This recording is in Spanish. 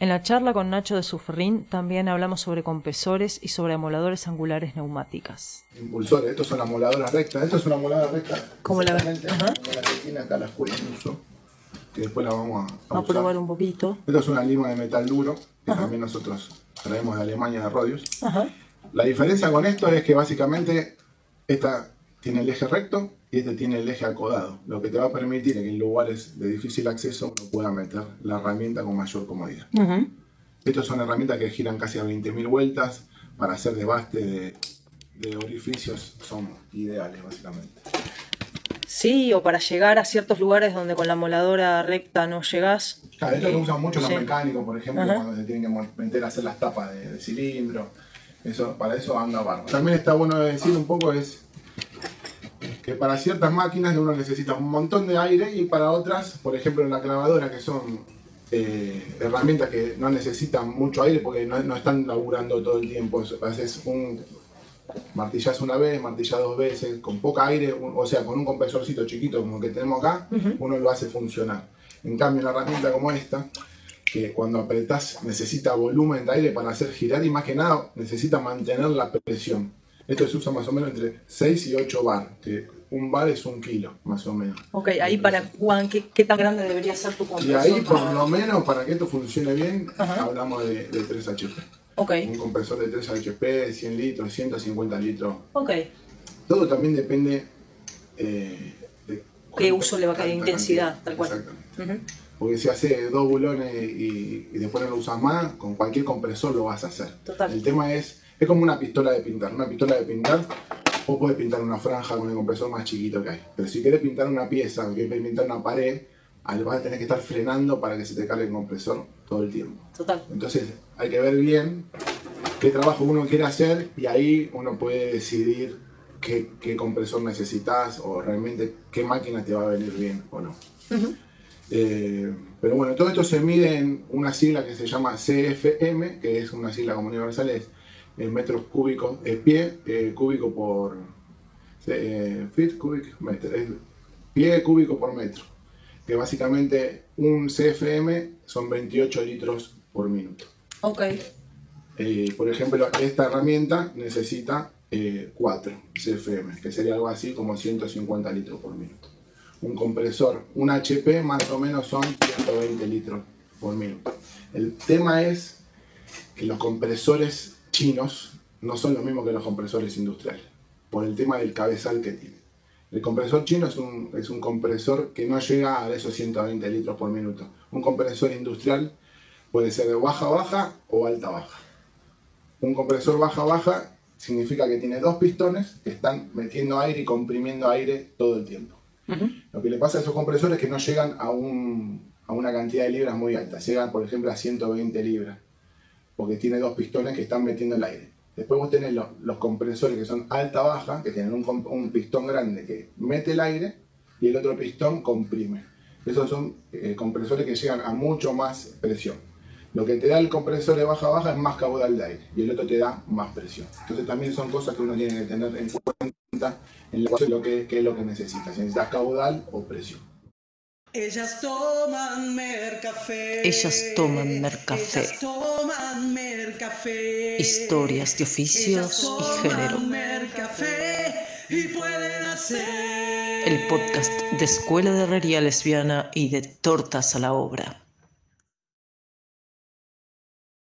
En la charla con Nacho de Sufrín también hablamos sobre compresores y sobre amoladores angulares neumáticas. Impulsores, estos son amoladoras rectas. Esto es una amoladora recta. ¿Cómo la ves? Como la que tiene acá la escuela uso. Que después la vamos a, a Vamos a usar. probar un poquito. Esto es una lima de metal duro que también nosotros traemos de Alemania de Rodius. Ajá. La diferencia con esto es que básicamente esta tiene el eje recto y este tiene el eje acodado, lo que te va a permitir que en lugares de difícil acceso uno pueda meter la herramienta con mayor comodidad. Ujú. Estas son herramientas que giran casi a 20.000 vueltas para hacer debaste de, de orificios, son ideales básicamente. Sí, o para llegar a ciertos lugares donde con la moladora recta no llegas. Claro, esto lo usan mucho los Sí. mecánicos, por ejemplo, Ajá. cuando se tienen que meter a hacer las tapas de, de cilindro. Eso, para eso anda bárbaro. También está bueno decir un poco es que para ciertas máquinas uno necesita un montón de aire y para otras, por ejemplo en la clavadora, que son eh, herramientas que no necesitan mucho aire porque no, no están laburando todo el tiempo. Haces un martillas una vez, martillas dos veces, con poca aire, un- o sea, con un compresorcito chiquito como el que tenemos acá, uno lo hace funcionar. En cambio, una herramienta como esta, que cuando apretás necesita volumen de aire para hacer girar y más que nada necesita mantener la presión. Esto se usa más o menos entre 6 y 8 bar, que un bar es un kilo, más o menos. Ok, ahí para Juan, ¿qué, qué tan grande debería ser tu Y compresor? ahí, por lo menos, para que esto funcione bien, Ajá. hablamos de, de 3 HP. Ok, Un compresor de 3 HP, 100 litros, 150 litros. ok. Todo también depende eh, de ¿Qué uso le va a caer? Intensidad, cantidad. tal cual. Exactamente. Porque si hace dos bulones y, y después no lo usas más, con cualquier compresor lo vas a hacer. Total. El tema es, es como una pistola de pintar. Una pistola de pintar, vos podés pintar una franja con el compresor más chiquito que hay. Pero si querés pintar una pieza, o querés pintar una pared, vas a tener que estar frenando para que se te cargue el compresor todo el tiempo. Total. Entonces hay que ver bien qué trabajo uno quiere hacer y ahí uno puede decidir qué, qué compresor necesitas o realmente qué máquina te va a venir bien o no. Eh, pero bueno, todo esto se mide en una sigla que se llama CFM, que es una sigla como universal, es metros cúbicos, es pie eh, cúbico por eh, feet cubic meter, es pie cúbico por metro, que básicamente un CFM son 28 litros por minuto. Ok. Eh, por ejemplo, esta herramienta necesita eh, 4 CFM, que sería algo así como 150 litros por minuto. Un compresor, un HP, más o menos son 120 litros por minuto. El tema es que los compresores chinos no son lo mismo que los compresores industriales, por el tema del cabezal que tiene. El compresor chino es un, es un compresor que no llega a esos 120 litros por minuto. Un compresor industrial puede ser de baja-baja o alta-baja. Un compresor baja-baja significa que tiene dos pistones que están metiendo aire y comprimiendo aire todo el tiempo. Lo que le pasa a esos compresores es que no llegan a, un- a una cantidad de libras muy alta. Llegan, por ejemplo, a 120 libras. Porque tiene dos pistones que están metiendo el aire. Después vos tenés los, los compresores que son alta-baja, que tienen un, pistón grande que mete el aire y el otro pistón comprime. Esos son eh, compresores que llegan a mucho más presión. Lo que te da el compresor de baja-baja es más caudal de aire y el otro te da más presión. Entonces también son cosas que uno tiene que tener en cuenta en lo que, qué es lo que necesitas. Si necesitas caudal o presión. Ellas toman mercafé. Ellas toman mercafé. Ellas toman mercafé. Historias de oficios Ellas y género. mercafé y pueden hacer El podcast de Escuela de Herrería Lesbiana y de Tortas a la Obra.